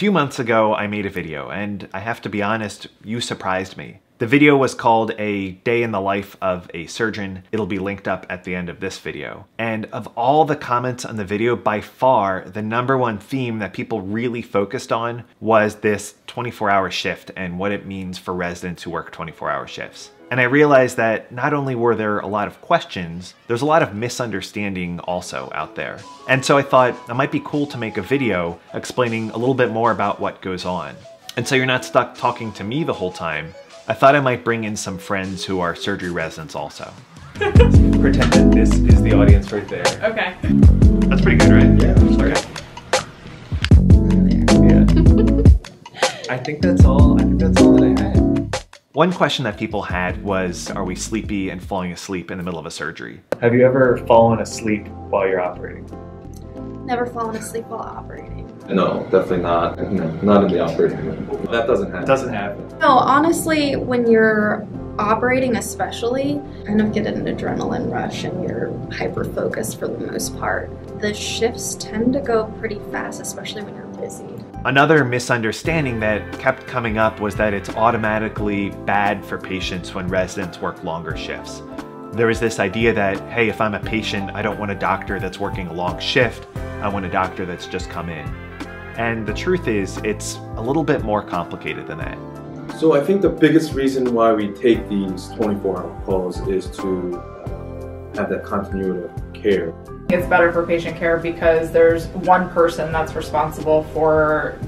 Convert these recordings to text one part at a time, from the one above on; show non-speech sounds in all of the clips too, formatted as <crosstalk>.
few months ago, I made a video, and I have to be honest, you surprised me. The video was called A Day in the Life of a Surgeon. It'll be linked up at the end of this video. And of all the comments on the video, by far, the number one theme that people really focused on was this 24 hour shift and what it means for residents who work 24 hour shifts. And I realized that not only were there a lot of questions, there's a lot of misunderstanding also out there. And so I thought it might be cool to make a video explaining a little bit more about what goes on. And so you're not stuck talking to me the whole time, I thought I might bring in some friends who are surgery residents also. <laughs> Pretend that this is the audience right there. Okay. That's pretty good, right? Yeah. Okay. I think that's all. I think that's all that I had. One question that people had was, are we sleepy and falling asleep in the middle of a surgery? Have you ever fallen asleep while you're operating? Never fallen asleep while operating. No, definitely not. No, not in the operating room. That doesn't happen. Doesn't happen. No, honestly, when you're operating especially, kind of get an adrenaline rush and you're hyper focused for the most part. The shifts tend to go pretty fast, especially when you're busy. Another misunderstanding that kept coming up was that it's automatically bad for patients when residents work longer shifts. There was this idea that, hey, if I'm a patient, I don't want a doctor that's working a long shift, I want a doctor that's just come in. And the truth is, it's a little bit more complicated than that. So I think the biggest reason why we take these 24-hour calls is to uh, have that continuity of care. It's better for patient care because there's one person that's responsible for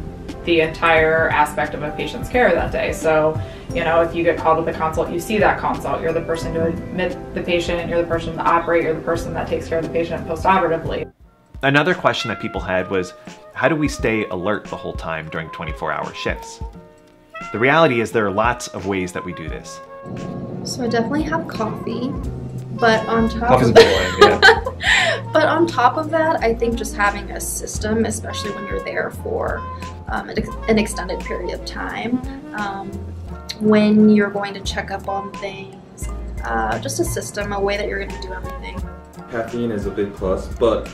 the entire aspect of a patient's care that day. So, you know, if you get called to the consult, you see that consult. You're the person to admit the patient, you're the person to operate, you're the person that takes care of the patient postoperatively. Another question that people had was, how do we stay alert the whole time during 24 hour shifts? The reality is there are lots of ways that we do this. So I definitely have coffee, but on top Coffee's of boring, yeah. <laughs> but on top of that, I think just having a system, especially when you're there for um, an, ex- an extended period of time, um, when you're going to check up on things, uh, just a system, a way that you're going to do everything. Caffeine is a big plus, but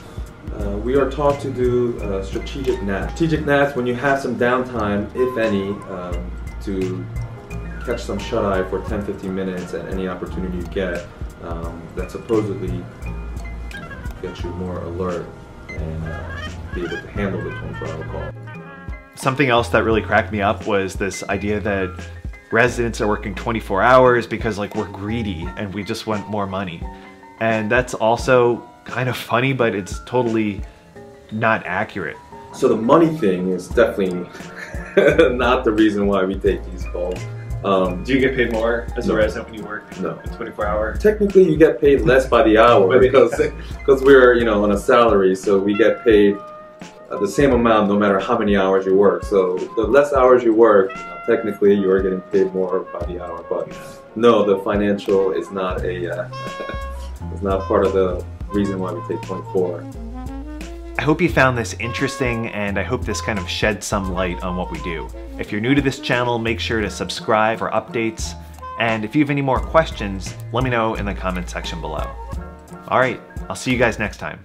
uh, we are taught to do uh, strategic naps. Strategic naps when you have some downtime, if any, um, to catch some shut eye for 10-15 minutes at any opportunity you get um, that supposedly gets you more alert and uh, be able to handle the 24-hour call. Something else that really cracked me up was this idea that residents are working 24 hours because like we're greedy and we just want more money. And that's also kind of funny, but it's totally not accurate. So the money thing is definitely <laughs> not the reason why we take these calls. Um, Do you get paid more as a resident when you work No. a 24 hour? technically, you get paid less by the hour because <laughs> because <laughs> we're you know on a salary, so we get paid uh, the same amount no matter how many hours you work. So the less hours you work, you know, technically you are getting paid more by the hour. But no, the financial is not a uh, is not part of the reason why we take 24. I hope you found this interesting and I hope this kind of sheds some light on what we do. If you're new to this channel, make sure to subscribe for updates. And if you have any more questions, let me know in the comment section below. All right, I'll see you guys next time.